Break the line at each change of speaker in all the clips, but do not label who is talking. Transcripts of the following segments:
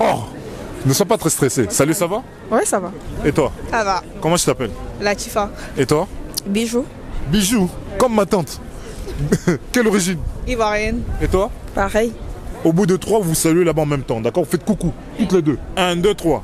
Oh Ne sois pas très stressé. Salut, ça va?
Ouais, ça va.
Et toi?
Ça va.
Comment tu t'appelles
Latifa.
Et toi?
Bijou.
Bijou, comme ma tante. Quelle origine?
Ivoirienne.
Et toi?
Pareil.
Au bout de trois, vous saluez là-bas en même temps, d'accord? Vous faites coucou, toutes les deux. Un, deux, trois.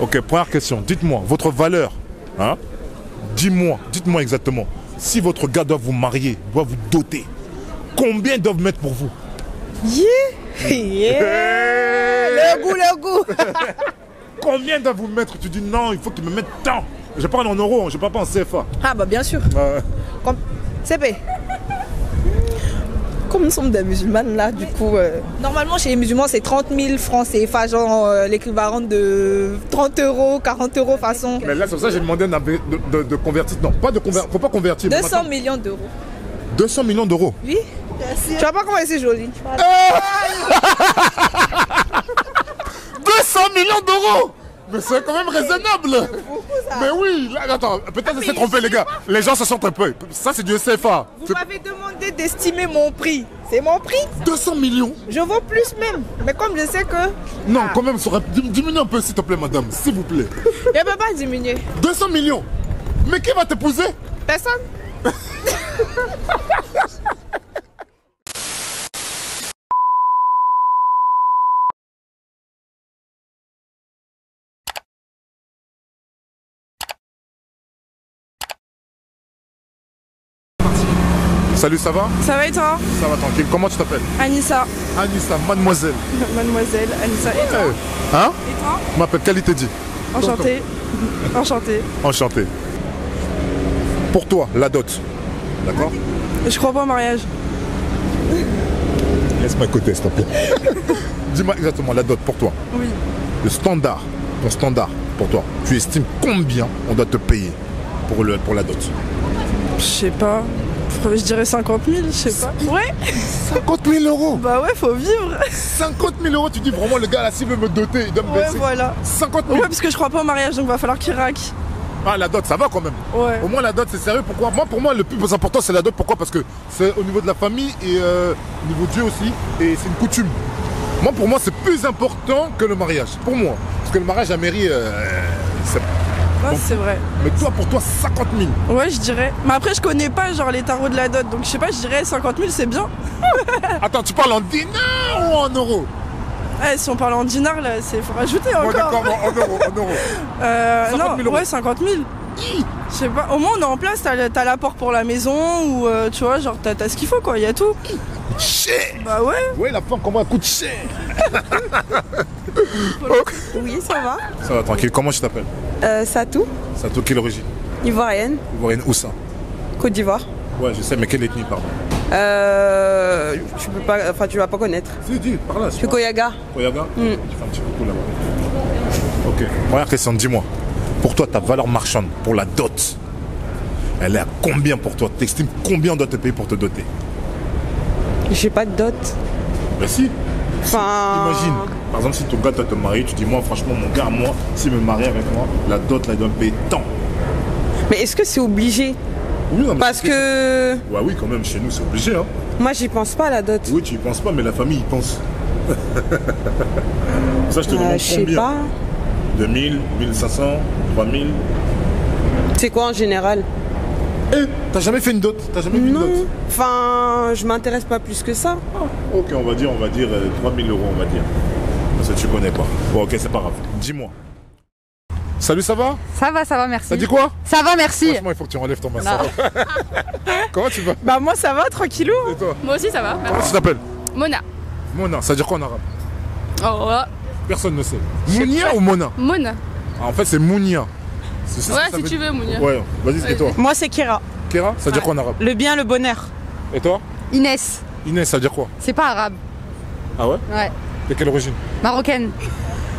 Ok, première question. Dites-moi, votre valeur, hein? Dis-moi, dites-moi exactement. Si votre gars doit vous marier, doit vous doter, combien ils doivent mettre pour vous?
Yeah. yeah. Le goût, le goût.
Combien doivent vous mettre? Tu dis non, il faut qu'ils me mettent tant. Je parle en euros, je parle pas en CFA.
ah bah bien sûr.
Euh,
Comme... CP. Comme nous sommes des musulmanes là, du coup... euh, Normalement chez les musulmans c'est 30 000 francs CFA, genre euh, l'équivalent de 30 euros, 40 euros façon.
mais là, c'est pour ça que j'ai demandé de, de- de convertir. Non, pas de convertir. Faut pas convertir. mais
200
maintenant,
millions d'euros.
200 millions d'euros.
Oui Tu vois pas comment c'est joli
200 millions d'euros Mais c'est quand même raisonnable Mais oui, là, attends, peut-être que c'est trompé les gars. Les gens se sont trompés. Ça c'est du CFA.
Vous m'avez demandé d'estimer mon prix. C'est mon prix
200 millions
Je vaux plus même. Mais comme je sais que
Non,
Ah.
quand même, ça aurait dim- diminue un peu s'il te plaît madame, s'il vous plaît.
je ne peux pas diminuer.
200 millions Mais qui va t'épouser?
Personne
Salut, ça va
Ça va et toi
Ça va tranquille. Comment tu t'appelles
Anissa,
Anissa, mademoiselle.
mademoiselle Anissa. Et toi
Eh, Hein
Et toi
Je m'appelle Qualité dit.
Enchantée. Enchantée.
Enchanté. Pour toi, la dot. D'accord
Je crois pas au mariage.
Laisse-moi écouter, s'il te plaît. Dis-moi exactement la dot pour toi.
Oui.
Le standard, ton standard pour toi. Tu estimes combien on doit te payer pour, le, pour la dot?
Je sais pas. Je dirais 50 000, je sais pas. Ouais
50 000 euros
Bah ouais, faut vivre
50 000 euros, tu dis vraiment le gars là, s'il veut me doter, il doit me
Ouais,
baisser.
voilà.
50 000
Ouais, parce que je crois pas au mariage, donc va falloir qu'il raque.
Ah, la dot, ça va quand même.
Ouais.
Au moins, la dot, c'est sérieux. Pourquoi? Moi, pour moi, le plus important, c'est la dot. Pourquoi? Parce que c'est au niveau de la famille et euh, au niveau de Dieu aussi. Et c'est une coutume. Moi, pour moi, c'est plus important que le mariage. Pour moi. Parce que le mariage à mairie, euh, Bon.
c'est vrai.
Mais toi, pour toi, 50 000.
Ouais, je dirais. Mais après, je connais pas genre les tarots de la dot, donc je sais pas, je dirais 50 000, c'est bien.
Attends, tu parles en dinars ou en euros?
Ouais, si on parle en dinars, là, c'est faut rajouter
Bon,
encore.
d'accord, bon, en euros, en euros.
Euh,
50 000
non,
euros.
ouais, 50 000. Je sais pas, au moins on est en place, t'as, l'apport pour la maison ou euh, tu vois, genre t'as, ce qu'il faut quoi, y a tout.
Cher
Bah ouais,
Ouais, la femme, comment elle coûte cher?
Oui, ça va.
Ça va, tranquille. Comment tu t'appelles
Euh, Satou,
te quelle origine
ivoirienne,
Ivoirienne, où ça
Côte d'Ivoire.
Ouais, je sais, mais quelle ethnie, pardon
Euh, tu peux pas, enfin tu vas pas connaître.
Si, dis, par là.
Suis Koyaga.
Koyaga Tu fais un petit coucou là-bas. Ok. Première question, dis-moi. Pour toi, ta valeur marchande, pour la dot, elle est à combien pour toi? T'estimes combien on doit te payer pour te doter?
J'ai pas de dot.
Ben si,
Enfin.
imagine. Par exemple, si ton gars doit te marier, tu dis, moi, franchement, mon gars, moi, s'il me marie avec moi, la dot, là, il doit me payer tant.
Mais est-ce que c'est obligé
Oui, non, mais
Parce que
Ouais, oui, quand même, chez nous, c'est obligé. Hein.
moi j'y pense pas à la dot.
Oui, tu y penses pas, mais la famille y pense. Ça, je te
Euh,
demande
je sais
combien
pas.
2000, 1500, 3000
C'est quoi en général
Eh, t'as jamais fait une dot? T'as jamais vu une
Non.
dot?
Enfin, je m'intéresse pas plus que ça.
Ok, on va dire, on va dire euh, 3000 euros, on va dire. Tu connais pas. Bon, ok, c'est pas grave. Dis-moi. Salut, ça va?
Ça va, ça va, merci.
Ça dit quoi?
Ça va, merci.
Franchement, il faut que tu enlèves ton masque. Comment tu vas?
Bah moi ça va, tranquillou.
Et toi?
Moi aussi ça va.
Comment tu t'appelles?
Mona.
Mona, ça veut dire quoi en arabe?
Oh, ouais.
Personne ne sait. Mounia ou Mona?
Mona.
Ah, En fait, c'est Mounia. C'est- c'est ce
Ouais,
ça
si tu veux, Mounia.
Ouais, vas-y, et toi
Moi c'est Kira.
Kéra, ça veut dire quoi en arabe?
Le bien, le bonheur.
Et toi?
Inès,
Inès, ça veut dire quoi?
C'est pas arabe.
Ah ouais?
Ouais.
De quelle origine
Marocaine.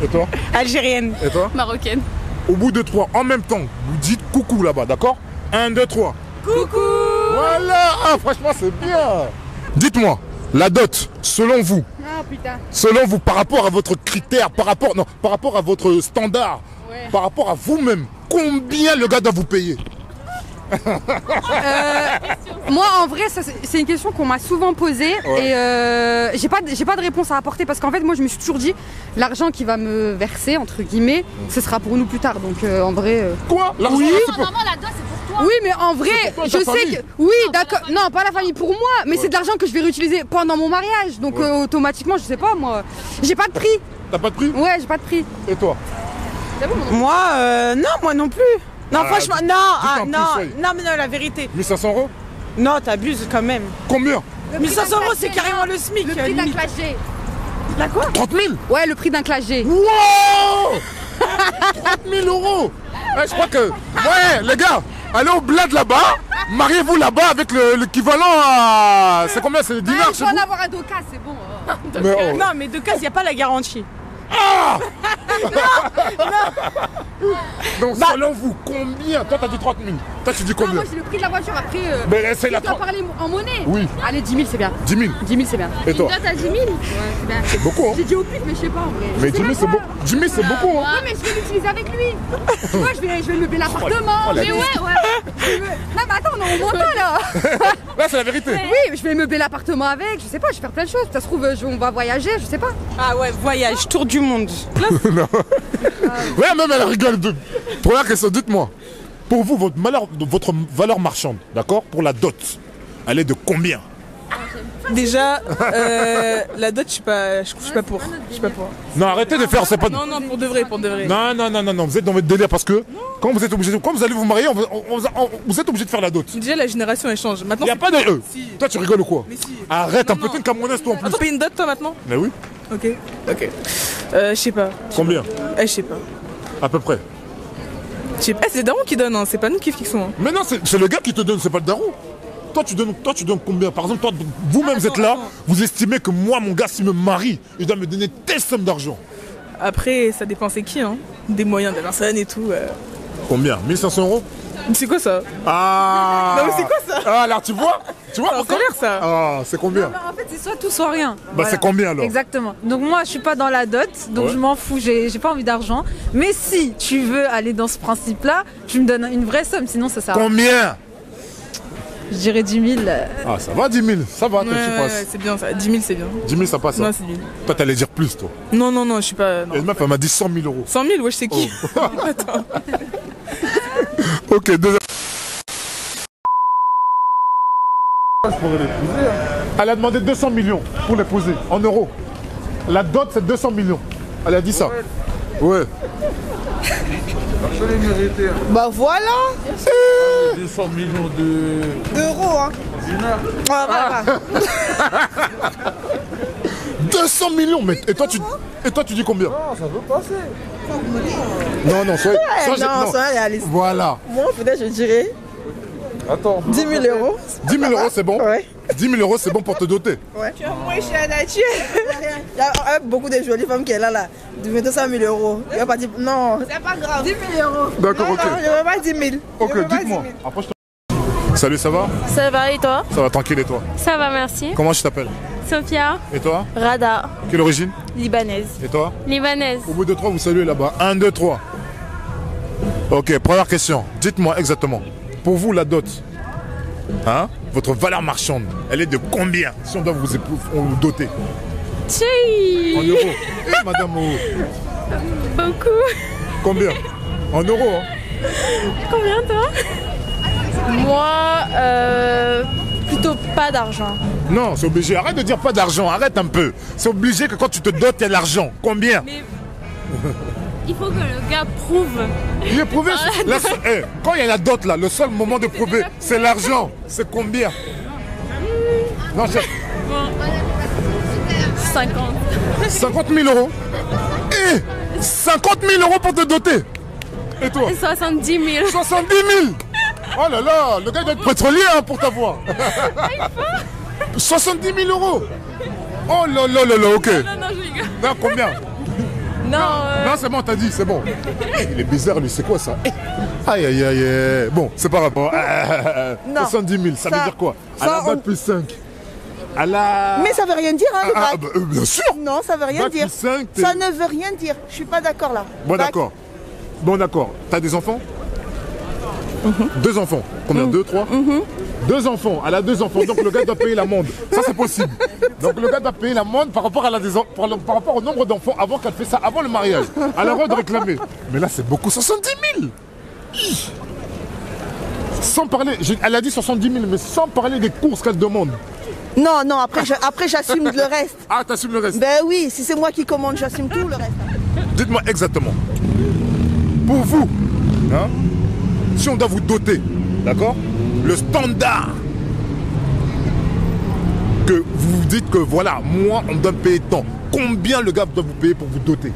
Et toi
Algérienne.
Et toi
Marocaine.
Au bout de trois, en même temps, vous dites coucou là-bas, d'accord Un, deux, trois.
Coucou
Voilà Ah, franchement, c'est bien Dites-moi, la dot, selon vous,
Ah putain.
selon vous, par rapport à votre critère, par rapport, non, par rapport à votre standard,
Ouais.
par rapport à vous-même, combien le gars doit vous payer
Moi, en vrai, c'est une question qu'on m'a souvent posée
Ouais.
et euh, j'ai pas, de- j'ai pas de réponse à apporter parce qu'en fait, moi, je me suis toujours dit, l'argent qui va me verser entre guillemets, ce sera pour nous plus tard. Donc, euh, en vrai. euh,
Quoi? L'argent,
Oui.
c'est pour-
toi.
Mais en vrai,
toi
je sais
famille.
que. Oui, d'accord. Non, pas la famille pour moi, mais c'est de l'argent que je vais réutiliser pendant mon mariage. Donc,
Ouais.
euh, automatiquement, je sais pas, moi. J'ai pas de prix.
T'as pas de prix?
Ouais, j'ai pas de prix.
Et toi?
Moi, euh, non, moi non plus. Non,
Ah,
franchement, non, ah,
plus,
non,
oui.
non, mais non, la vérité.
1500 euros
Non, t'abuses quand même.
Combien
1500 euros, c'est carrément le SMIC.
Le prix d'un clash G.
La quoi
30 000
Ouais, le prix d'un clash G.
Wow 30 000 euros Ouais, Je crois que... Ouais, les gars, allez au bled là-bas, mariez-vous là-bas avec le- l'équivalent à... C'est combien C'est des
Ah,
dinars
il faut en
vous
avoir un d'occasion, c'est bon. euh.
Mais oh.
Non, mais cas, il n'y a pas la garantie.
Donc selon vous, combien Toi t'as dit 30 000. Toi tu dis
Non,
combien
moi, j'ai le prix de la voiture après. euh, tu
la
dois
30
parler en monnaie.
Oui.
Allez, 10 000, c'est bien.
10 000.
10 000, c'est bien.
Et toi
Toi, t'as 10 000
Ouais, c'est bien.
C'est beaucoup hein
J'ai dit au pif, mais je sais pas en vrai.
Mais
Je sais
10 000
pas
c'est beaucoup. 10 000 c'est beaucoup hein
Ouais, mais je vais l'utiliser avec lui. tu vois, je vais, je vais l'appartement.
oh,
mais ouais, ouais. Non, mais attends, on est au montant là.
Là c'est la vérité.
Oui, je vais meubler l'appartement avec. Je sais pas, je vais faire plein de choses. Ça se trouve, je- on va voyager, je sais pas.
Ah ouais, voyage, tour du monde.
Ouais même elle rigole. de- Première question, dites-moi. Pour vous, votre, malheur, votre valeur marchande, d'accord? Pour la dot, elle est de combien?
Déjà, euh, la dot, je suis pas, je suis pas pour. Je suis pas pour.
Non, arrêtez de faire, c'est pas...
Non, non, pour de vrai, pour de vrai.
Non, non, non, non, non, vous êtes dans votre délire parce que quand vous êtes obligé, de- quand vous allez vous marier, on vous- on- vous êtes obligé de faire la dot.
Déjà, la génération, elle change. Maintenant,
Il n'y a pas de... euh,
Si.
Toi tu rigoles ou quoi?
Mais si.
Arrête, un
Non, non.
de Camerounaise toi en plus.
Attends, tu payes une dot, toi, maintenant
Mais oui.
Ok. Ok. Euh, je sais pas.
Combien
Eh, je sais pas.
À peu près.
Je sais pas. Eh, c'est les darons qui donnent, hein. c'est pas nous qui fixons. hein.
Mais non, c'est c'est le gars qui te donne, c'est pas le daron. Toi tu, donnes, toi, tu donnes combien? Par exemple, toi, vous-même, vous êtes là,
attends.
vous estimez que moi, mon gars, s'il me marie, il doit me donner telle somme d'argent.
Après, ça dépend c'est qui, hein. Des moyens de la personne et tout. euh.
Combien? 1500 euros?
C'est quoi ça?
Ah
Non, mais c'est quoi ça?
Ah, alors tu vois? Tu vois
C'est en
pourquoi
colère, ça.
Ah, c'est combien
En fait, c'est soit tout, soit rien.
Bah,
Voilà.
c'est combien alors
Exactement. Donc moi, je suis pas dans la dot, donc
Ouais.
je m'en fous, j'ai j'ai pas envie d'argent. Mais si tu veux aller dans ce principe-là, tu me donnes une vraie somme, sinon ça sert à rien.
Combien
Je dirais 10 000. euh,
Ah, ça va 10 000, ça va,
Ouais,
toi, tu passes.
ouais, c'est bien ça. 10 000, c'est bien.
10 000, ça passe. hein.
Non, c'est bien.
Toi, t'allais dire plus, toi.
Non, non, non, je suis pas. non.
Et le meuf, elle m'a dit 100 000 euros.
100 000, ouais, je sais qui.
Oh.
Attends.
Ok, deuxième. Elle a demandé 200 millions pour l'épouser, en euros. La dot, c'est 200 millions. Elle a dit ça. Ouais.
Bah voilà,
200 millions de.
d'euros. Hein. Ah, voilà.
200 millions mais, et, toi, tu, et toi, tu dis combien?
Non, ça veut passer.
Non, non,
non,
non.
ça réaliste.
Voilà.
Moi, peut-être, je dirais
Attends.
10 000 euros.
10 000 euros, c'est bon
Ouais.
10 000 euros, c'est bon pour te doter.
Ouais. Tu vois, moi, je suis à nature. Il y a beaucoup de jolies femmes qui sont là, là. De 200 000 euros. Il pas non, c'est pas grave. 10 000 euros.
D'accord, ok.
Non, je veux pas 10 000. Je
Ok, dites-moi.
10 000.
Après, je te- Salut, ça va?
Ça va et toi?
Ça va, tranquille, et toi?
Ça va, merci.
Comment je t'appelle?
Sophia,
Et toi?
Rada,
Quelle origine?
Libanaise.
Et toi?
Libanaise.
Au bout de trois, vous saluez là-bas. 1, 2, 3. Ok, première question. Dites-moi exactement. Pour vous, la dot, hein, votre valeur marchande, elle est de combien si on doit vous, on vous doter?
Tchéi
En euros. Eh, madame, oh,
Beaucoup.
combien? En euros, hein
Combien toi? Moi, euh, plutôt pas d'argent.
Non, c'est obligé. Arrête de dire pas d'argent. Arrête un peu. C'est obligé que quand tu te dotes, il y a de l'argent. Combien?
Il faut que le gars prouve.
Il est prouvé. la eh, quand il y a la dot, là, le seul moment de prouver, c'est l'argent. C'est combien? Non, c'est
50.
50 000 euros. Eh 50 000 euros pour te doter. Et toi?
70 000.
70 000 Oh là là, le gars doit être pétrolier hein, pour t'avoir. 70 000 euros Oh là là là là, ok.
Non, non, je rigole.
Non, combien?
Non, euh,
Non, c'est bon, t'as dit, c'est bon. Eh, Il est bizarre, lui, c'est quoi ça? Eh, Aïe, aïe, aïe, aïe. Bon, c'est pas rapport.
Non.
70 000, ça, veut dire quoi? À la balle
on-
plus 5. À la...
Mais ça veut rien dire, hein, le
Ah,
bac.
ah, bah, euh, bien sûr
Non, ça veut rien
Bac
dire.
plus 5, t'es-
Ça ne veut rien dire. Je suis pas d'accord là.
Bon, d'accord. Bon, d'accord. T'as des enfants? Deux enfants. Combien? Deux, trois? Deux enfants, elle a deux enfants, donc le gars doit payer l'amende. Ça, c'est possible. Donc le gars doit payer l'amende par rapport, à la par, le- par rapport au nombre d'enfants avant qu'elle fait ça, avant le mariage. Elle a le droit de réclamer. Mais là, c'est beaucoup, 70 000 Hi. Sans parler, elle a dit 70 000, mais sans parler des courses qu'elle demande.
Non, non, après, je- après j'assume le reste.
Ah, t'assumes le reste
Ben oui, si c'est moi qui commande, j'assume tout le reste.
Dites-moi exactement. Pour vous, hein, si on doit vous doter, d'accord? Le standard que vous vous dites que voilà, moi, on me donne payer tant. Combien le gars doit vous payer pour vous doter,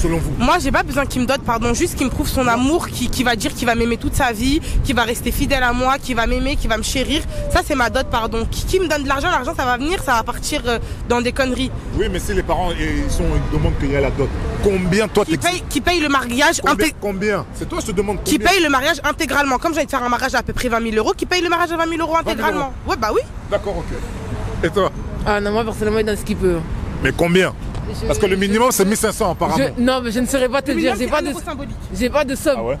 selon vous
Moi, j'ai pas besoin qu'il me dote, pardon, juste qu'il me prouve son amour, qui, qui va dire qu'il va m'aimer toute sa vie, qu'il va rester fidèle à moi, qu'il va m'aimer, qu'il va me chérir. Ça, c'est ma dot, pardon. Qui, qui me donne de l'argent, l'argent, ça va venir, ça va partir euh, dans des conneries.
Oui, mais si les parents ils sont, ils demandent qu'il y ait la dot, combien toi
Qui
t'ex-
paye, qui paye le mariage
Combien,
intég-
combien C'est toi, je te demande
qui
combien
paye le mariage intégralement. Comme j'ai envie de faire un mariage à, à peu près 20 000 euros, qui paye le mariage à 20 000 euros
000
intégralement. Ouais, bah oui.
D'accord, ok. Et toi
Ah non, moi personnellement, il donne ce qu'il peut.
Mais combien
Je-
Parce que le minimum, c'est 1500 apparemment.
Je- non, mais je ne saurais pas te
Le
dire. J'ai
c'est
pas
un
de,
euro symbolique.
j'ai pas de somme.
Ah ouais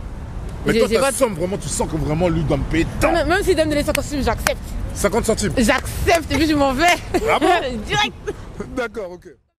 Mais toi, ta somme, vraiment, tu sens que vraiment lui doit me payer tant.
Même, même s'il donne les 50 centimes, j'accepte.
50 centimes
J'accepte et puis je m'en vais.
Ah bon
Direct.
D'accord, ok.